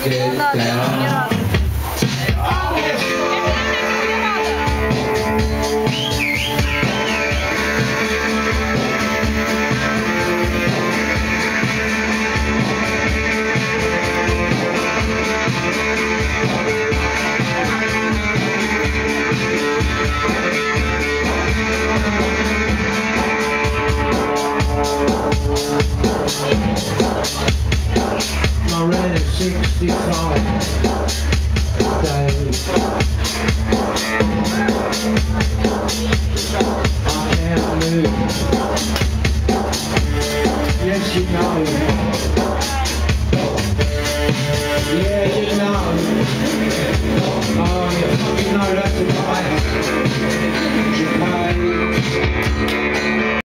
Okay, down. I can't move. Yes, you know. Yeah, you know. Oh, you fucking know that's.